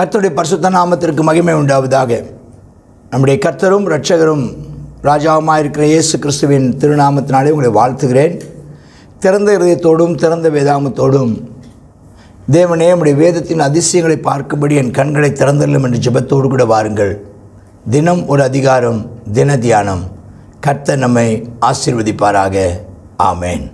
கர்த்தருடைய பரிசுத்த நாமத்திற்கு மகிமை உண்டாவதாக. நம்முடைய கர்த்தரும் இரட்சகரும் ராஜாவுமாக இருக்கிற இயேசு கிறிஸ்துவின் திருநாமத்தினாலே உங்களை வாழ்த்துகிறேன். திறந்த இதயத்தோடும் திறந்த வேதாமத்தோடும் தேவனே நம்முடைய வேதத்தின் அதிசயங்களை பார்க்கும்படி என் கண்களை திறந்தள்ளும் என்று ஜெபத்தோடு கூட வாருங்கள். தினம் ஒரு அதிகாரம் தின தியானம். கர்த்தர் நம்மை ஆசீர்வதிப்பாராக. ஆமேன்.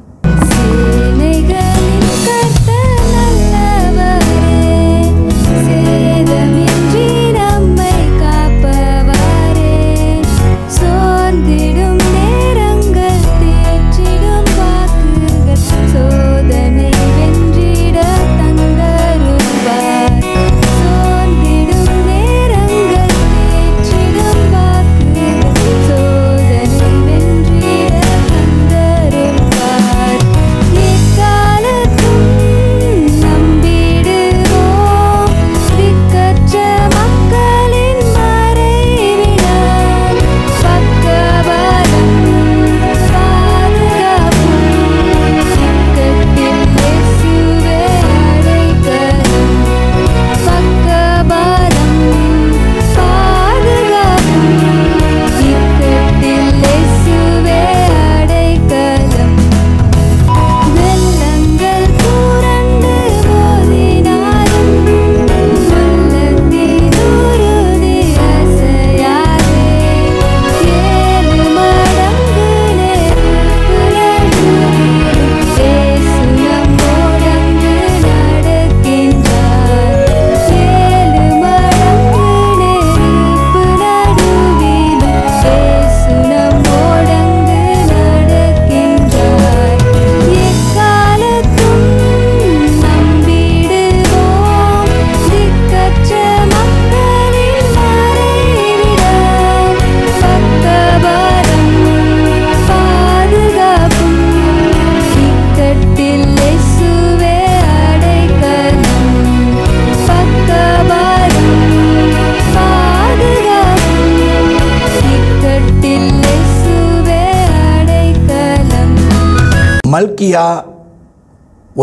மல்கியா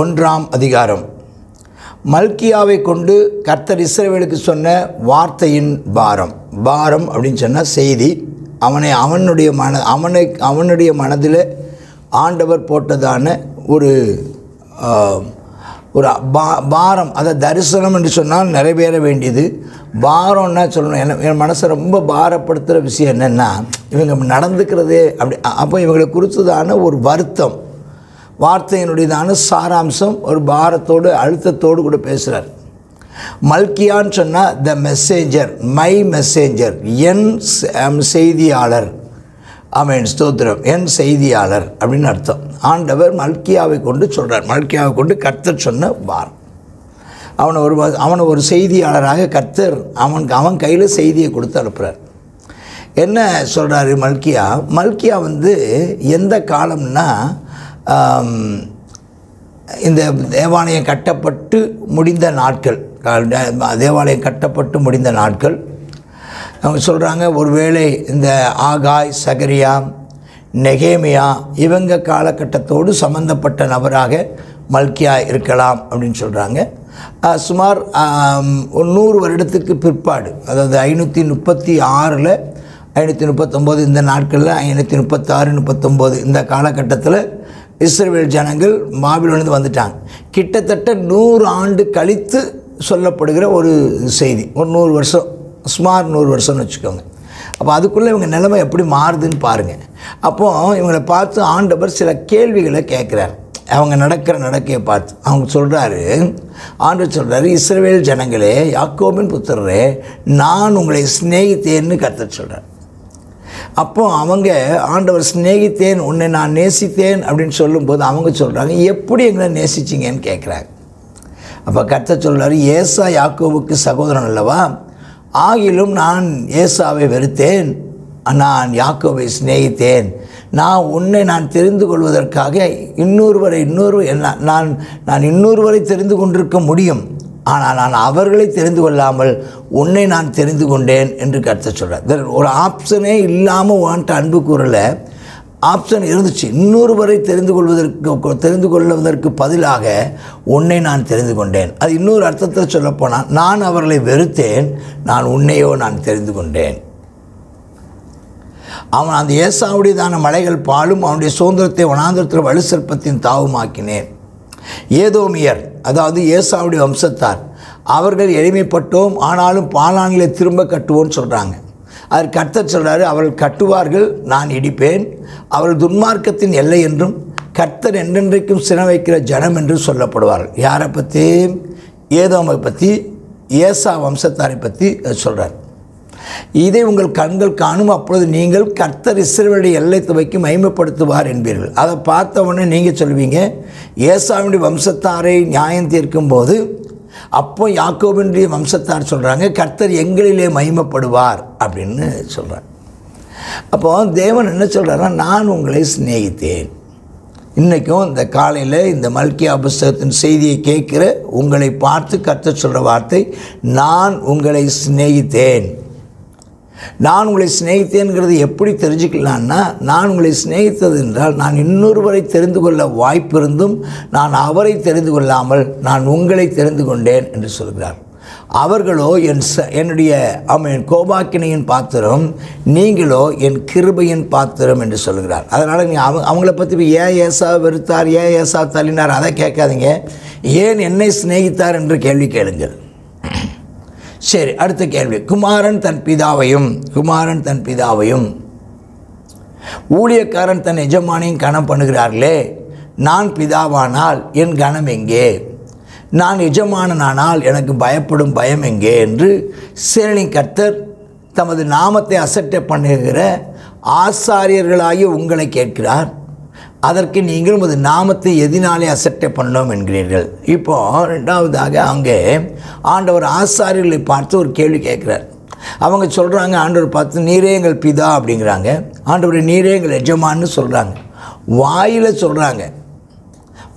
ஒன்றாம் அதிகாரம். மல்கியாவை கொண்டு கர்த்தர் இஸ்ரவேலுக்கு சொன்ன வார்த்தையின் பாரம். பாரம் அப்படின்னு சொன்னால் செய்தி. அவனை அவனுடைய மன அவனை அவனுடைய மனதில் ஆண்டவர் போட்டதான ஒரு ஒரு பா பாரம் அதை தரிசனம் என்று சொன்னால் நிறைவேற வேண்டியது. பாரம்னா சொல்லணும். என்ன என் மனசை ரொம்ப பாரப்படுத்துகிற விஷயம் என்னென்னா இவங்க நடந்துக்கிறதே அப்படி அப்போ இவங்களை குறித்ததான ஒரு வருத்தம். வார்த்தையினுடையதான சாராம்சம் ஒரு பாரத்தோடு அழுத்தத்தோடு கூட பேசுகிறார் மல்கியான்னு சொன்னால் த மெசேஞ்சர் மை மெசேஞ்சர் என் செய்தியாளர். ஆமென் ஸ்தோத்திரம். என் செய்தியாளர் அப்படின்னு அர்த்தம். ஆண்டவர் மல்கியாவை கொண்டு சொல்கிறார் மல்கியாவை கொண்டு கர்த்தர் சொன்ன வார். அவனை ஒரு அவனை ஒரு செய்தியாளராக கர்த்தர் அவனுக்கு அவன் கையில் செய்தியை கொடுத்து அனுப்புகிறார் என்ன சொல்கிறாரு மல்கியா? மல்கியா வந்து எந்த காலம்னா இந்த தேவாலயம் கட்டப்பட்டு முடிந்த நாட்கள் தேவாலயம் கட்டப்பட்டு முடிந்த நாட்கள் அவங்க சொல்கிறாங்க ஒருவேளை இந்த ஆகாய் சகரியா நெகேமியா இவங்க காலகட்டத்தோடு சம்பந்தப்பட்ட நபராக மல்கியா இருக்கலாம் அப்படின்னு சொல்கிறாங்க சுமார் ஒரு நூறு வருடத்துக்கு பிற்பாடு அதாவது ஐநூற்றி முப்பத்தி ஆறில் ஐநூற்றி முப்பத்தொம்போது இந்த நாட்களில் ஐநூற்றி முப்பத்தாறு முப்பத்தொம்போது இந்த காலகட்டத்தில் இஸ்ரேல் ஜனங்கள் மாபிலிருந்து வந்துட்டாங்க. கிட்டத்தட்ட நூறு ஆண்டு கழித்து சொல்லப்படுகிற ஒரு செய்தி. ஒரு நூறு வருஷம் சுமார் நூறு வருஷம்னு வச்சுக்கோங்க. அப்போ அதுக்குள்ளே இவங்க நிலைமை எப்படி மாறுதுன்னு பாருங்கள் அப்போது இவங்களை பார்த்து ஆண்டவர் சில கேள்விகளை கேட்குறாரு. அவங்க நடக்கிற நடக்கையை பார்த்து. அவங்க சொல்கிறாரு ஆண்டவர் சொல்கிறாரு இஸ்ரவேல் ஜனங்களே யாக்கோபின் புத்திரரே நான் உங்களை சிநேகித்தேன்னு கருத்து சொல்கிறேன் அப்போ அவங்க ஆண்டவர் சிநேகித்தேன் உன்னை நான் நேசித்தேன் அப்படின்னு சொல்லும்போது அவங்க சொல்கிறாங்க எப்படி எங்களை நேசிச்சிங்கன்னு கேட்குறாங்க அப்போ கத்தை சொல்கிறார் ஏசா யாக்கோவுக்கு சகோதரன் அல்லவா? ஆகிலும் நான் ஏசாவை வெறுத்தேன் நான் யாக்கோவை சிநேகித்தேன். நான் உன்னை நான் தெரிந்து கொள்வதற்காக இன்னொருவரை இன்னொரு நான் நான் இன்னொருவரை தெரிந்து கொண்டிருக்க முடியும். ஆனால் நான் அவர்களை தெரிந்து கொள்ளாமல் உன்னை நான் தெரிந்து கொண்டேன் என்று கருத்து சொல்கிறார் ஒரு ஆப்ஷனே இல்லாமல் உன்ட்ட அன்பு கூறல. ஆப்ஷன் இருந்துச்சு. இன்னொருவரை தெரிந்து கொள்வதற்கு தெரிந்து கொள்வதற்கு பதிலாக உன்னை நான் தெரிந்து கொண்டேன். அது இன்னொரு அர்த்தத்தில் சொல்லப்போனால் நான் அவர்களை வெறுத்தேன் நான் உன்னையோ நான் தெரிந்து கொண்டேன். அவன் அந்த ஏசாவுடையதான மலைகள் பாலும் அவனுடைய சுதந்திரத்தை வனாந்திரத்தில் வலுசற்பத்தின் தாவுமாக்கினேன். ஏதோமியர் அதாவது ஏசாவுடைய வம்சத்தார். அவர்கள் எளிமைப்பட்டோம் ஆனாலும் பாலானிலே திரும்ப கட்டுவோம்னு சொல்கிறாங்க அவர் கர்த்தர் சொல்கிறாரு அவர்கள் கட்டுவார்கள் நான் இடிப்பேன். அவர்கள் துன்மார்க்கத்தின் எல்லை என்றும் கர்த்தர் என்றென்றைக்கும் சின வைக்கிற ஜனம் என்று சொல்லப்படுவார்கள். யாரை பற்றி ஏதோமை பற்றி ஏசா வம்சத்தாரை பற்றி சொல்கிறார் இதை உங்கள் கண்கள் காணும். அப்பொழுது நீங்கள் கர்த்தர் இஸ்ரேலுடைய எல்லை துவைக்கு மகிமைப்படுத்துவார் என்பீர்கள். அதை பார்த்த உடனே நீங்கள் சொல்வீங்க ஏசாவினுடைய வம்சத்தாரை நியாயம் தீர்க்கும் போது அப்போ யாக்கோபினுடைய வம்சத்தார் சொல்கிறாங்க கர்த்தர் எங்களிலே மகிமைப்படுவார் அப்படின்னு சொல்கிறார் அப்போ தேவன் என்ன சொல்கிறாருன்னா நான் உங்களை சிநேகித்தேன். இன்றைக்கும் இந்த காலையில் இந்த மல்கியா புஸ்தகத்தின் செய்தியை கேட்குற உங்களை பார்த்து கர்த்தர் சொல்கிற வார்த்தை நான் உங்களை சிநேகித்தேன். நான் உங்களை சிநேகித்தேன்கிறது எப்படி தெரிஞ்சுக்கலான்னா நான் உங்களை சிநேகித்தது என்றால் நான் இன்னொருவரை தெரிந்து கொள்ள வாய்ப்பிருந்தும் நான் அவரை தெரிந்து கொள்ளாமல் நான் உங்களை தெரிந்து கொண்டேன் என்று சொல்கிறார். அவர்களோ என் ச என்னுடைய அவன் கோபாக்கினையின் பாத்திரம் நீங்களோ என் கிருபையின் பாத்திரம் என்று சொல்கிறார். அதனால் நீ அவங்க அவங்கள பற்றி ஏன் ஏசா வெறுத்தார் ஏன் ஏசா தள்ளினார் அதை கேட்காதீங்க. ஏன் என்னை சிநேகித்தார் என்று கேள்வி கேளுங்கள். சரி அடுத்த கேள்வி. குமாரன் தன் பிதாவையும் குமாரன் தன் பிதாவையும் ஊழியக்காரன் தன் எஜமானையும் கணம் பண்ணுகிறார்களே நான் பிதாவானால் என் கணம் எங்கே? நான் எஜமானனானால் எனக்கு பயப்படும் பயம் எங்கே? என்று சேரணி கர்த்தர் தமது நாமத்தை அசட்டை பண்ணுகிற ஆசாரியர்களாகி உங்களை கேட்கிறார். அதற்கு நீங்கள் உமது நாமத்தை எதினாலே அசட்டை பண்ணோம் என்கிறீர்கள். இப்போ ரெண்டாவதாக அங்கே ஆண்டவர் ஆசாரியர்களை பார்த்து ஒரு கேள்வி கேட்குறார். அவங்க சொல்கிறாங்க ஆண்டவர் பார்த்து நீரே எங்கள் பிதா அப்படிங்கிறாங்க. ஆண்டவர் நீரே எங்கள் எஜமான்னு சொல்கிறாங்க வாயில் சொல்கிறாங்க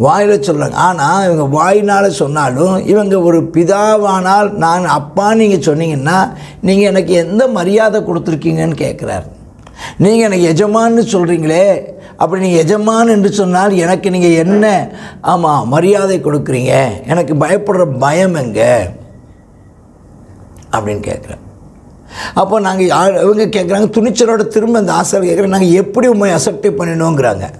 வாயில் சொல்கிறாங்க ஆனால் இவங்க வாயினால் சொன்னாலும் இவங்க ஒரு பிதாவானால் நான் அப்பா நீங்கள் சொன்னீங்கன்னா நீங்கள் எனக்கு எந்த மரியாதை கொடுத்துருக்கீங்கன்னு கேட்குறாரு. நீங்கள் எனக்கு எஜமான்னு சொல்கிறீங்களே அப்படி நீங்கள் எஜமான் என்று சொன்னால் எனக்கு நீங்கள் என்ன? ஆமாம் மரியாதை கொடுக்குறீங்க. எனக்கு பயப்படுற பயம் எங்கே? அப்படின்னு கேட்குறேன் அப்போ நாங்கள் யா- இவங்க கேட்குறாங்க துணிச்சலோட திரும்ப அந்த ஆசிரியர் கேட்குறேன் நாங்கள் எப்படி உண்மை அசப்டை பண்ணினோங்கிறாங்க.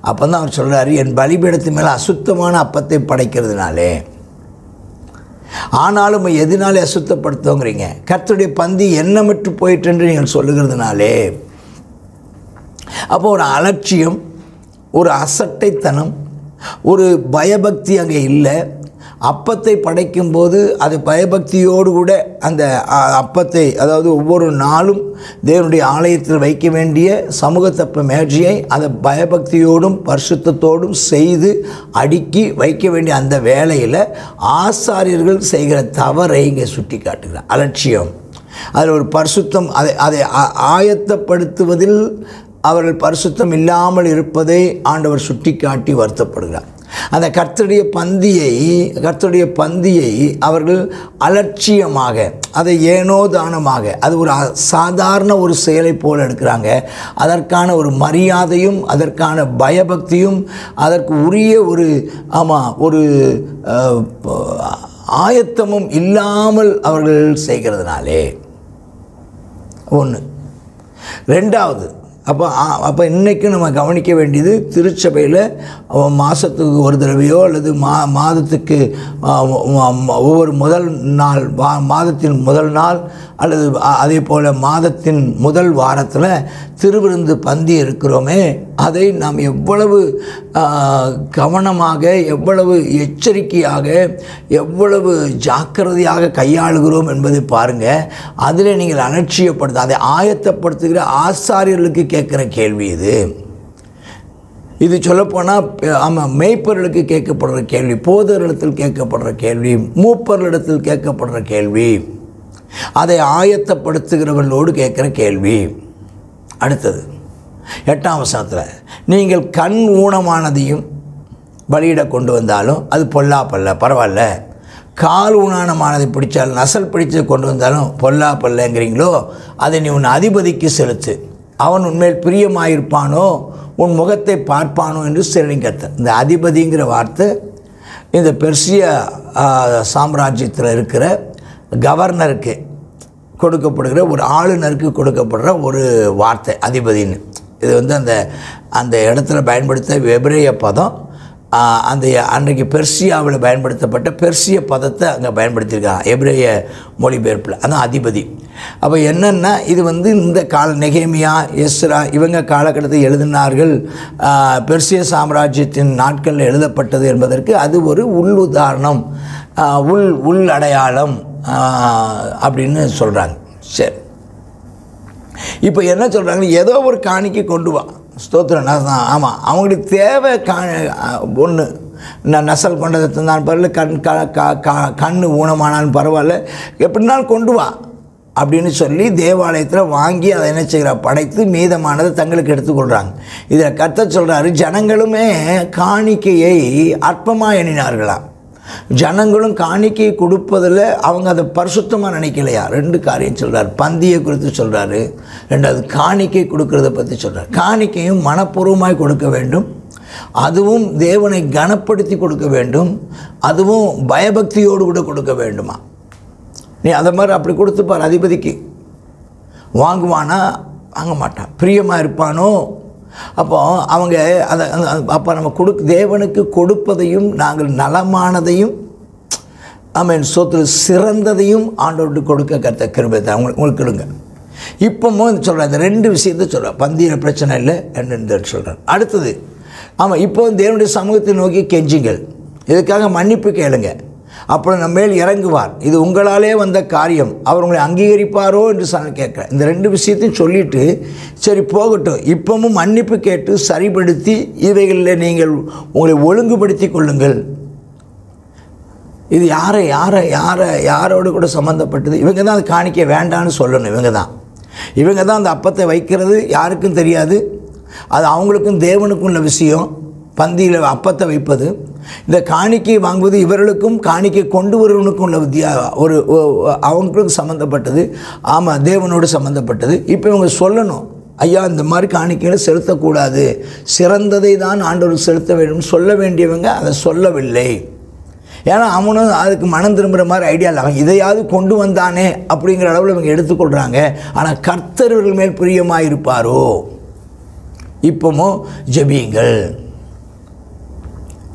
அப்போ தான் அவர் சொல்கிறாரு என் பலிபீடத்து மேலே அசுத்தமான அப்பத்தை படைக்கிறதுனாலே. ஆனாலும் உம்மை எதனாலே அசுத்தப்படுத்தோங்கிறீங்க கர்த்தருடைய பந்தி எண்ணமிட்டு போயிட்டு என்று நீங்கள் சொல்லுகிறதுனாலே. அப்போ ஒரு அலட்சியம் ஒரு அசட்டைத்தனம் ஒரு பயபக்தி அங்கே இல்லை. அப்பத்தை படைக்கும்போது அது பயபக்தியோடு கூட அந்த அப்பத்தை அதாவது ஒவ்வொரு நாளும் தேவனுடைய ஆலயத்தில் வைக்க வேண்டிய சமூகத்தப்ப மேட்சியை அதை பயபக்தியோடும் பரிசுத்தத்தோடும் செய்து அடுக்கி வைக்க வேண்டிய அந்த வேலையில் ஆசாரியர்கள் செய்கிற தவறை இங்கே சுட்டி காட்டுகிறார் அலட்சியம். அதில் ஒரு பரிசுத்தம் அதை அதை ஆ- ஆயத்தப்படுத்துவதில் அவர்கள் பரிசுத்தம் இல்லாமல் இருப்பதை ஆண்டவர் சுட்டிக்காட்டி வருத்தப்படுகிறார். அந்த கர்த்தருடைய பந்தியை கர்த்தருடைய பந்தியை அவர்கள் அலட்சியமாக அதை ஏனோ தானமாக அது ஒரு சாதாரண ஒரு செயலை போல் எடுக்கிறாங்க. அதற்கான ஒரு மரியாதையும் அதற்கான பயபக்தியும் அதற்கு உரிய ஒரு ஆமாம் ஒரு ஆயத்தமும் இல்லாமல் அவர்கள் செய்கிறதுனாலே. ஒன்று ரெண்டாவது அப்போ அப்போ இன்றைக்கும் நம்ம கவனிக்க வேண்டியது திருச்சபையில் மாதத்துக்கு ஒரு தடவையோ அல்லது மா மாதத்துக்கு ஒவ்வொரு முதல் நாள் வா மாதத்தின் முதல் நாள் அல்லது அதே போல் மாதத்தின் முதல் வாரத்தில் திருவிருந்து பந்தி இருக்கிறோமே அதை நாம் எவ்வளவு கவனமாக எவ்வளவு எச்சரிக்கையாக எவ்வளவு ஜாக்கிரதையாக கையாளுகிறோம் என்பதை பாருங்கள் அதில் நீங்கள் அலட்சியப்படுத்த அதை ஆயத்தப்படுத்துகிற ஆசாரியர்களுக்கு கேட்குற கேள்வி இது. இது சொல்லப்போனால் ஆமாம் மெய்ப்பர்களுக்கு கேட்கப்படுற கேள்வி போதரிடத்தில் கேட்கப்படுற கேள்வி மூப்பர்களிடத்தில் கேட்கப்படுற கேள்வி அதை ஆயத்தப்படுத்துகிறவர்களோடு கேட்குற கேள்வி. அடுத்தது எட்டாம் வசனத்தில் நீங்கள் கண் ஊனமானதையும் பலியிட கொண்டு வந்தாலும் அது பொல்லா பல்ல பரவாயில்ல. கால் ஊனானமானதை பிடிச்சாலும் நசல் பிடிச்சது கொண்டு வந்தாலும் பொல்லா பல்லங்கிறீங்களோ அதை நீ உன் அதிபதிக்கு செலுத்து. அவன் உன்மேல் பிரியமாயிருப்பானோ உன் முகத்தை பார்ப்பானோ என்று சேனையின் இந்த அதிபதிங்கிற வார்த்தை இந்த பெர்சிய சாம்ராஜ்யத்தில் இருக்கிற கவர்னருக்கு கொடுக்கப்படுகிற ஒரு ஆளுநருக்கு கொடுக்கப்படுற ஒரு வார்த்தை அதிபதின்னு. இது வந்து அந்த அந்த இடத்துல பயன்படுத்த எபிரேய பதம் அந்த அன்றைக்கு பெர்சியாவில் பயன்படுத்தப்பட்ட பெர்சிய பதத்தை அங்கே பயன்படுத்தியிருக்காங்க எபிரேய மொழிபெயர்ப்பில். அதான் அதிபதி. அப்போ என்னென்னா இது வந்து இந்த கால நெகேமியா எஸ்ரா இவங்க காலகட்டத்தில் எழுதினார்கள் பெர்சிய சாம்ராஜ்யத்தின் நாட்களில் எழுதப்பட்டது என்பதற்கு அது ஒரு உள் உதாரணம் உள் உள் அடையாளம் அப்படின்னு சொல்கிறாங்க சரி. இப்போ என்ன சொல்கிறாங்க ஏதோ ஒரு காணிக்கை கொண்டு வா. ஸ்தோத்திரம் நான் ஆமாம் அவங்களுக்கு தேவை கா ஒன்று நான் நசல் கொண்டதை தந்தான் பரவாயில்ல கண் க க- க- கண் ஊனமானாலும் பரவாயில்ல. எப்படினாலும் கொண்டு வா அப்படின்னு சொல்லி தேவாலயத்தில் வாங்கி அதை என்ன செய்கிறா படைத்து மீதமானதை தங்களுக்கு எடுத்துக்கொள்கிறாங்க இதில் கத்த சொல்கிறாரு ஜனங்களுமே காணிக்கையை அற்பமாக எண்ணினார்களாம். ஜனங்களும் காணிக்கை கொடுப்பதில் அவங்க அதை பரிசுத்தமாக நினைக்கலையா? ரெண்டு காரியம் சொல்கிறார் பந்தியை குறித்து சொல்கிறாரு ரெண்டாவது காணிக்கை கொடுக்கறத பற்றி சொல்கிறார் காணிக்கையும் மனப்பூர்வமாய் கொடுக்க வேண்டும். அதுவும் தேவனை கனப்படுத்தி கொடுக்க வேண்டும். அதுவும் பயபக்தியோடு கூட கொடுக்க வேண்டுமா? நீ அதை மாதிரி அப்படி கொடுத்துப்பார் அதிபதிக்கு. வாங்குவானா? வாங்க மாட்டான். பிரியமாக இருப்பானோ? அப்போ அவங்க அதை அப்போ நம்ம கொடு தேவனுக்கு கொடுப்பதையும் நாங்கள் நலமானதையும் ஆமென் சொத்து சிறந்ததையும் ஆண்டோட்டு கொடுக்க கருத்த கிருபை தான் உங்களுக்கு உங்களுக்கு கொடுங்க. இப்போவும் சொல்கிறேன் இந்த ரெண்டு விஷயத்தை சொல்கிறேன் பந்தியில் பிரச்சனை இல்லை என்று சொல்கிறேன் அடுத்தது ஆமாம் இப்போ தேவனுடைய சமூகத்தை நோக்கி கெஞ்சுங்கள். இதுக்காக மன்னிப்பு கேளுங்கள் அப்புறம் நம்ம மேல் இறங்குவார். இது உங்களாலே வந்த காரியம். அவர் உங்களை அங்கீகரிப்பாரோ என்று சொன்ன கேட்குறேன் இந்த ரெண்டு விஷயத்தையும் சொல்லிட்டு சரி போகட்டும். இப்பவும் மன்னிப்பு கேட்டு சரிப்படுத்தி இவைகளில் நீங்கள் உங்களை ஒழுங்குபடுத்தி கொள்ளுங்கள். இது யாரை யாரை யாரை யாரோடு கூட சம்மந்தப்பட்டது இவங்க தான் அதை காணிக்க வேண்டான்னு சொல்லணும் இவங்க தான். இவங்க தான் அந்த அப்பத்தை வைக்கிறது யாருக்கும் தெரியாது. அது அவங்களுக்கும் தேவனுக்கும் உள்ள விஷயம். பந்தியில் அப்பத்தை வைப்பது இந்த காணிக்கை வாங்குவது இவர்களுக்கும் காணிக்கை கொண்டு வருவனுக்கும் உள்ள வித்தியா ஒரு அவங்களுக்கும் சம்மந்தப்பட்டது ஆமாம் தேவனோடு சம்மந்தப்பட்டது இப்போ இவங்க சொல்லணும் ஐயா இந்த மாதிரி காணிக்கைகளை செலுத்தக்கூடாது. சிறந்ததை தான் ஆண்டவர் செலுத்த வேண்டும். சொல்ல வேண்டியவங்க அதை சொல்லவில்லை. ஏன்னா அவனும் அதுக்கு மனம் திரும்புகிற மாதிரி ஐடியா இல்லை. அவன் இதையாவது கொண்டு வந்தானே அப்படிங்கிற அளவில் இவங்க எடுத்துக்கொள்கிறாங்க ஆனால் கர்த்தர்கள் மேல் பிரியமாக இருப்பாரோ இப்போமோ ஜெபியுங்கள்.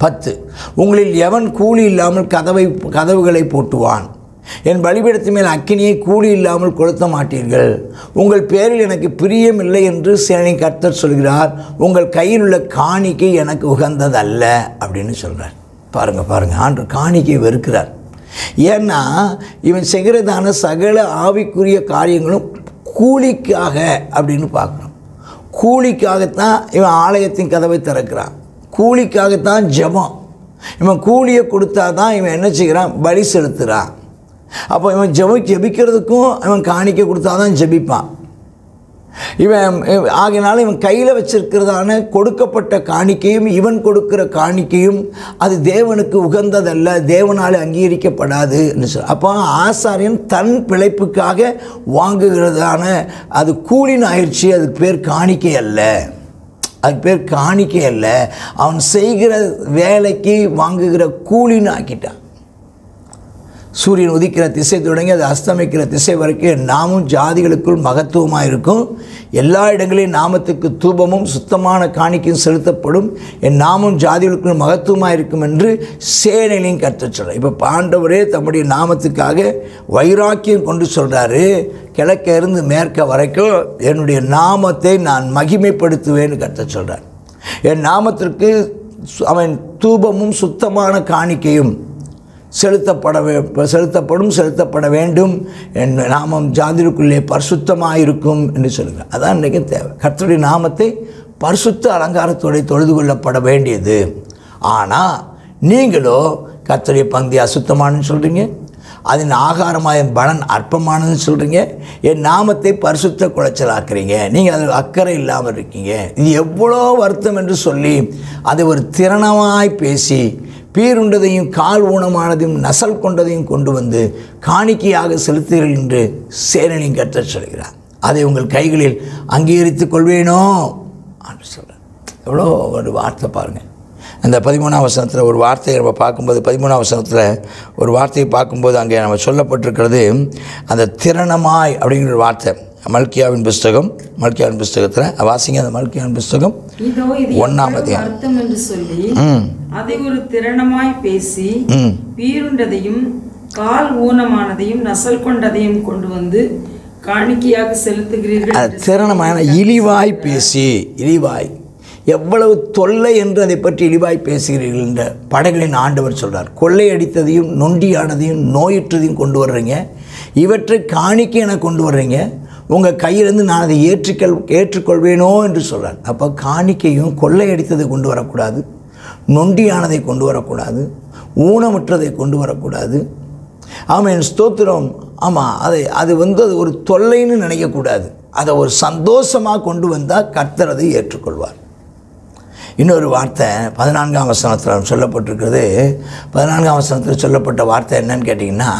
பத்து. உங்களில் எவன் கூலி இல்லாமல் கதவை கதவுகளை போட்டுவான்? என் பலிபீடத்து மேல் அக்கினியை கூலி இல்லாமல் கொளுத்த மாட்டீர்கள். உங்கள் பேரில் எனக்கு பிரியமில்லை என்று சேனை கர்த்தர் சொல்கிறார். உங்கள் கையில் உள்ள காணிக்கை எனக்கு உகந்ததல்ல அப்படின்னு சொல்கிறார் பாருங்கள் பாருங்கள் ஆண்டு காணிக்கை வெறுக்கிறார். ஏன்னா இவன் செய்கிறதான சகல ஆவிக்குரிய காரியங்களும் கூலிக்காக அப்படின்னு பார்க்கணும். கூலிக்காகத்தான் இவன் ஆலயத்தின் கதவை திறக்கிறான். கூலிக்காகத்தான் ஜெபம். இவன் கூலியை கொடுத்தா தான் இவன் என்ன செய்கிறான்? பலி செலுத்துகிறான். அப்போ இவன் ஜெப ஜெபிக்கிறதுக்கும் இவன் காணிக்கை கொடுத்தா தான் ஜெபிப்பான். இவன் ஆகினால இவன் கையில் வச்சிருக்கிறதான கொடுக்கப்பட்ட காணிக்கையும் இவன் கொடுக்கிற காணிக்கையும் அது தேவனுக்கு உகந்ததல்ல தேவனால் அங்கீகரிக்கப்படாது சொல். அப்போ ஆசாரியன் தன் பிழைப்புக்காக வாங்குகிறதான அது கூலின் ஆயிடுச்சு அதுக்கு பேர் காணிக்கை அல்ல. அதுக்கு பேர் காணிக்கை அல்ல. அவன் செய்கிற வேலைக்கு வாங்குகிற கூலின்னு ஆக்கிட்டான். சூரியன் உதிக்கிற திசை தொடங்கி அது அஸ்தமிக்கிற திசை வரைக்கும் நாமும் ஜாதிகளுக்குள் மகத்துவமாக இருக்கும் எல்லா இடங்களிலும் நாமத்துக்கு தூபமும் சுத்தமான காணிக்கையும் செலுத்தப்படும். என் நாமும் ஜாதிகளுக்குள் மகத்துவமாக இருக்கும் என்று சேனையிலையும் கற்று சொல்கிறார் இப்போ பாண்டவரே தம்முடைய நாமத்துக்காக வைராக்கியம் கொண்டு சொல்கிறாரு கிழக்க இருந்து மேற்க வரைக்கும் என்னுடைய நாமத்தை நான் மகிமைப்படுத்துவேன்னு கற்று சொல்கிறார் என் நாமத்திற்கு சு- அவன் தூபமும் சுத்தமான காணிக்கையும் செலுத்தப்பட வே- செலுத்தப்படும் செலுத்தப்பட வேண்டும் என் நாமம் ஜாதிருக்குள்ளே பரிசுத்தமாக இருக்கும் என்று சொல்கிறார் அதான் இன்றைக்கி தேவை. கர்த்தருடைய நாமத்தை பரிசுத்த அலங்காரத்தோடு தொழுது கொள்ளப்பட வேண்டியது. ஆனால் நீங்களோ கர்த்தருடைய பந்தி அசுத்தமானன்னு சொல்கிறீங்க அதன் ஆகாரமாக என் பலன் அற்பமானதுன்னு சொல்கிறீங்க என் நாமத்தை பரிசுத்த குலைச்சலாக்குறீங்க. நீங்கள் அதில் அக்கறை இல்லாமல் இருக்கீங்க. இது எவ்வளோ வருத்தம் என்று சொல்லி அதை ஒரு திறனமாய் பேசி பீருண்டதையும் கால் ஊனமானதையும் நசல் கொண்டதையும் கொண்டு வந்து காணிக்கையாக செலுத்துகிறீர்கள் என்று சேனனையும் கற்றச் சொல்கிறார். அதை உங்கள் கைகளில் அங்கீகரித்துக் கொள்வேனோ? என்று சொல்கிறார் எவ்வளோ ஒரு வார்த்தை பாருங்கள் அந்த பதிமூணாம் வசனத்தில் ஒரு வார்த்தையை நம்ம பார்க்கும்போது பதிமூணாம் வசனத்தில் ஒரு வார்த்தையை பார்க்கும்போது அங்கே நம்ம சொல்லப்பட்டிருக்கிறது அந்த திறனமாய் அப்படிங்கிற ஒரு வார்த்தை. மல்கியாவின் புஸ்தகம் மல்கியாவின் புஸ்தகத்தில் வாசிங்க அந்த மல்கியாவின் புஸ்தகம். அதிகாரம். அர்த்தம் என்று சொல்லி அதை ஒரு திறனமாய் பேசி பீருண்டதையும் கால் ஊனமானதையும் நசல் கொண்டதையும் கொண்டு வந்து காணிக்கையாக செலுத்துகிறீர்கள் திறனமான இழிவாய் பேசி இழிவாய். எவ்வளவு தொல்லை என்று அதை பற்றி இழிவாய் பேசுகிறீர்கள் என்ற படைகளின் ஆண்டவர் சொல்றார். கொள்ளையடித்ததையும் நொண்டியானதையும் நோயுற்றதையும் கொண்டு வர்றீங்க. இவற்றை காணிக்கை என கொண்டு வர்றீங்க. உங்கள் கையிலேருந்து நான் அதை ஏற்றுக்கொள் ஏற்றுக்கொள்வேனோ என்று சொல்கிறார் அப்போ காணிக்கையும் கொள்ளையடித்ததை கொண்டு வரக்கூடாது. நொண்டியானதை கொண்டு வரக்கூடாது. ஊனமுற்றதை கொண்டு வரக்கூடாது. ஆமென் ஸ்தோத்திரம். ஆமாம் அதை அது வந்து அது ஒரு தொல்லைன்னு நினைக்கக்கூடாது. அதை ஒரு சந்தோஷமாக கொண்டு வந்தால் கர்த்தரதை ஏற்றுக்கொள்வார். இன்னொரு வார்த்தை பதினான்காம் வசனத்தில் சொல்லப்பட்டிருக்கிறது. பதினான்காம் வசனத்தில் சொல்லப்பட்ட வார்த்தை என்னன்னு கேட்டிங்கன்னா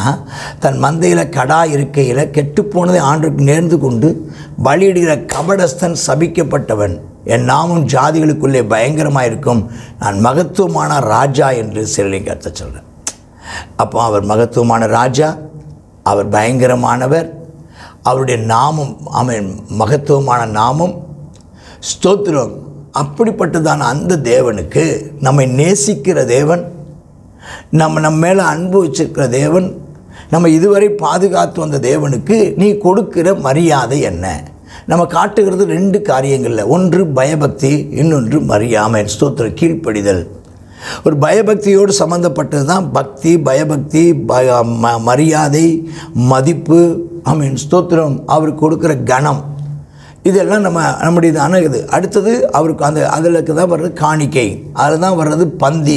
தன் மந்தையில் கடா இருக்கையில் கெட்டுப்போனதை ஆண்டுக்கு நேர்ந்து கொண்டு பலியிடுகிற கபடஸ்தன் சபிக்கப்பட்டவன். என் நாமும் ஜாதிகளுக்குள்ளே பயங்கரமாக இருக்கும் நான் மகத்துவமான ராஜா என்று சிறுலை கருத்த சொல்கிறேன் அப்போ அவர் மகத்துவமான ராஜா அவர் பயங்கரமானவர் அவருடைய நாமம் அவன் மகத்துவமான நாமம் ஸ்தோத்திரம். அப்படிப்பட்டதான அந்த தேவனுக்கு நம்மை நேசிக்கிற தேவன் நம்ம நம்ம மேலே அன்பு வச்சிருக்கிற தேவன் நம்ம இதுவரை பாதுகாத்து வந்த தேவனுக்கு நீ கொடுக்கிற மரியாதை என்ன? நம்ம காட்டுகிறது ரெண்டு காரியங்களில் ஒன்று பயபக்தி இன்னொன்று மரியாமை ஸ்தோத்திர கீழ்ப்படிதல். ஒரு பயபக்தியோடு சம்மந்தப்பட்டது தான் பக்தி பயபக்தி பய ம மரியாதை மதிப்பு. ஐ மீன் ஸ்தோத்திரம். அவருக்கு கொடுக்குற கணம். இதெல்லாம் நம்ம நம்முடையதான இது அடுத்தது அவருக்கு அந்த அதில் தான் வர்றது காணிக்கை. அதில் தான் வர்றது பந்தி.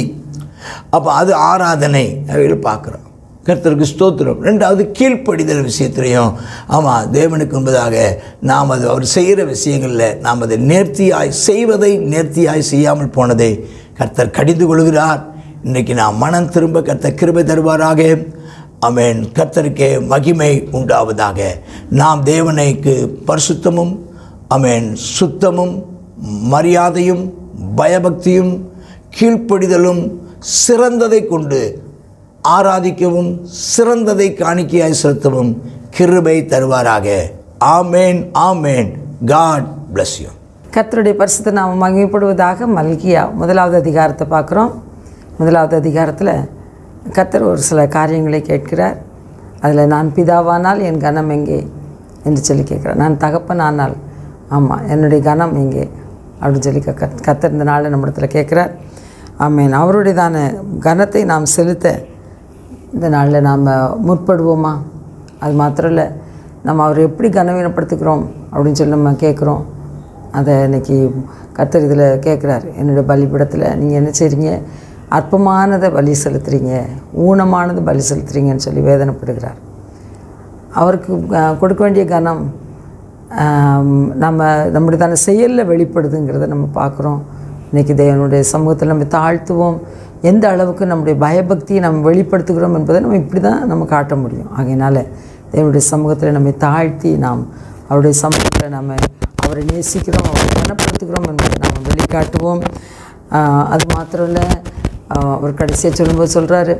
அப்போ அது ஆராதனை. அவைகள் பார்க்குறோம். கர்த்தருக்கு ஸ்தோத்திரம். ரெண்டாவது கீழ்ப்படிதல் விஷயத்திலையும் ஆமாம் தேவனுக்கு என்பதாக நாம் அது அவர் செய்கிற விஷயங்களில் நாம் அதை நேர்த்தியாய் செய்வதை நேர்த்தியாய் செய்யாமல் போனதை கர்த்தர் கடிந்து கொள்கிறார். இன்றைக்கி நாம் மனம் திரும்ப கர்த்தர் கிருபை தருவாராக. அமேன் கர்த்தருக்கே மகிமை உண்டாவதாக. நாம் தேவனைக்கு பரிசுத்தமும் அமேன். சுத்தமும் மரியாதையும் பயபக்தியும் கீழ்ப்படிதலும் சிறந்ததை கொண்டு ஆராதிக்கவும் சிறந்ததை காணிக்கையாய் செலுத்தவும் கிருபை தருவாராக. ஆமேன் ஆமேன். காட் பிளஸ் யூ கத்தருடைய பரிசுத்த நாம் மகிமைப்படுவதாக மல்கியா முதலாவது அதிகாரத்தை பார்க்குறோம். முதலாவது அதிகாரத்தில் கத்தர் ஒரு சில காரியங்களை கேட்கிறார். அதில் நான் பிதாவானால் என் கனம் எங்கே? என்று சொல்லி கேட்குறேன் நான் தகப்பனானால் ஆமாம் என்னுடைய கனம் இங்கே. அப்படின்னு சொல்லி க கத்- கர்த்தர் இந்த நம்மிடத்தில் கேட்குறார். ஆமீன். அவருடையதான கனத்தை நாம் செலுத்த இந்த நாளில் நாம் முற்படுவோமா? அது மாத்திரம் இல்லை நம்ம அவரை எப்படி கனவீனப்படுத்துகிறோம் அப்படின்னு சொல்லி நம்ம கேட்குறோம். அதை இன்னைக்கு கத்தர் இதில் கேட்குறாரு. என்னுடைய பலிபீடத்தில் நீங்கள் என்ன செய்கிறீங்க அற்பமானதை பலி செலுத்துறீங்க. ஊனமானது பலி செலுத்துறீங்கன்னு சொல்லி வேதனைப்படுகிறார். அவருக்கு கொடுக்க வேண்டிய கனம் நம்ம நம்முடையதான செயலில் வெளிப்படுதுங்கிறத நம்ம பார்க்குறோம். இன்றைக்கி தேவனுடைய சமூகத்தில் நம்ம தாழ்த்துவோம். எந்த அளவுக்கு நம்முடைய பயபக்தியை நம்ம வெளிப்படுத்துகிறோம் என்பதை நம்ம இப்படி தான் நம்ம காட்ட முடியும். ஆகையினால தேவனுடைய சமூகத்தில் நம்மை தாழ்த்தி நாம் அவருடைய சமூகத்தில் நம்ம அவரை நேசிக்கிறோம் அவரை கனப்படுத்துகிறோம் என்பதை நாம் வெளிக்காட்டுவோம். அது மாத்திரம் இல்லை அவர் கடைசியாக சொல்லும்போது சொல்கிறாரு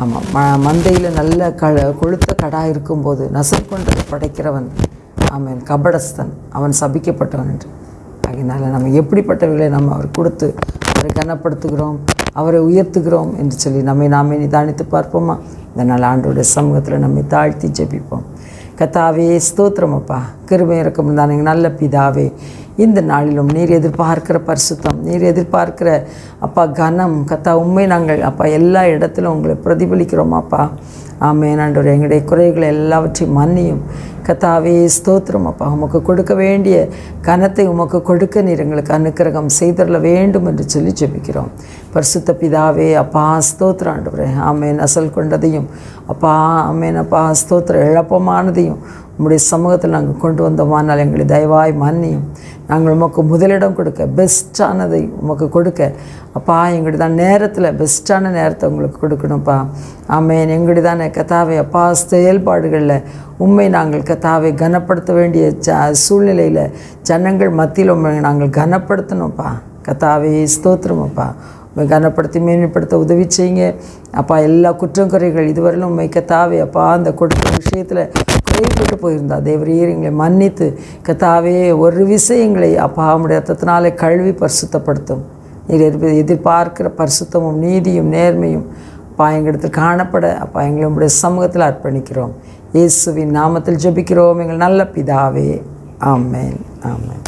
ஆமாம் ம மந்தையில் நல்ல க கொழுத்த கடா இருக்கும்போது நசல் படைக்கிறவன் அவன் கபடஸ்தன். அவன் சபிக்கப்பட்டவன் என்று. அதனால் நம்ம எப்படிப்பட்டவர்களை நம்ம அவர் கொடுத்து அவரை கனப்படுத்துகிறோம் அவரை உயர்த்துகிறோம் என்று சொல்லி நம்மை நாமே நிதானித்து பார்ப்போமா? இதனால் ஆண்டோடைய சமூகத்தில் நம்மை தாழ்த்தி ஜெபிப்போம். கத்தாவே ஸ்தோத்திரமப்பா கிருமை கிருபை இறக்கம் தானே நல்ல பிதாவே. இந்த நாளிலும் நீர் எதிர்பார்க்கிற பரிசுத்தம் நீர் எதிர்பார்க்கிற அப்பா கனம். கத்தா உண்மை நாங்கள் அப்பா எல்லா இடத்திலும் உங்களை பிரதிபலிக்கிறோமாப்பா ஆமேன். ஆண்டவர் எங்களுடைய குறைகளை எல்லாவற்றையும் மன்னியும். கத்தாவே ஸ்தோத்திரம் அப்பா. உமக்கு கொடுக்க வேண்டிய கனத்தை உமக்கு கொடுக்க நீர் எங்களுக்கு அனுக்கிரகம் செய்தரல வேண்டும் என்று சொல்லி ஜெபிக்கிறோம். பரிசுத்த பிதாவே அப்பா ஸ்தோத்திரம் ஆண்டவரே. ஆமேன். அசல் கொண்டதையும் அப்பா ஆமேன் அப்பா ஸ்தோத்திரம் இழப்பமானதையும் நம்முடைய சமூகத்தில் நாங்கள் கொண்டு வந்தோமானால் எங்களை தயவாய் மன்னியும் நாங்கள் உமக்கு முதலிடம் கொடுக்க பெஸ்ட்டானதை உமக்கு கொடுக்க. அப்பா எங்களுடைய தான் நேரத்தில் பெஸ்ட்டான நேரத்தை உங்களுக்கு கொடுக்கணும்ப்பா. ஆமேன். எங்களுடைய தானே கத்தாவை அப்பா செயல்பாடுகளில் உண்மை நாங்கள் கதாவை கனப்படுத்த வேண்டிய ஜ சூழ்நிலையில் ஜனங்கள் மத்தியில் உண்மை நாங்கள் கனப்படுத்தணும்ப்பா. கத்தாவை ஸ்தோத்திரமப்பா உண்மை கனப்படுத்தி மேன்மைப்படுத்த உதவி செய்யுங்க. அப்பா எல்லா குற்றங்குறைகள் இதுவரையிலும் உண்மை கத்தாவே அப்பா அந்த கொடுத்த விஷயத்தில் கைவிட்டு போயிருந்தா. தேவரீர் எங்களை மன்னித்து கத்தாவே ஒரு விஷயங்களை அப்பா அவனுடைய ரத்தத்தினாலே கழுவி பரிசுத்தப்படுத்தும். நீர் எதிர்பார்க்கிற பரிசுத்தமும் நீதியும் நேர்மையும் அப்பா எங்களிடத்தில் காணப்பட அப்பா எங்களை உங்களுடைய சமூகத்தில் அர்ப்பணிக்கிறோம். இயேசுவின் நாமத்தில் ஜெபிக்கிறோம். எங்கள் நல்ல பிதாவே. ஆமேன். ஆமேன்.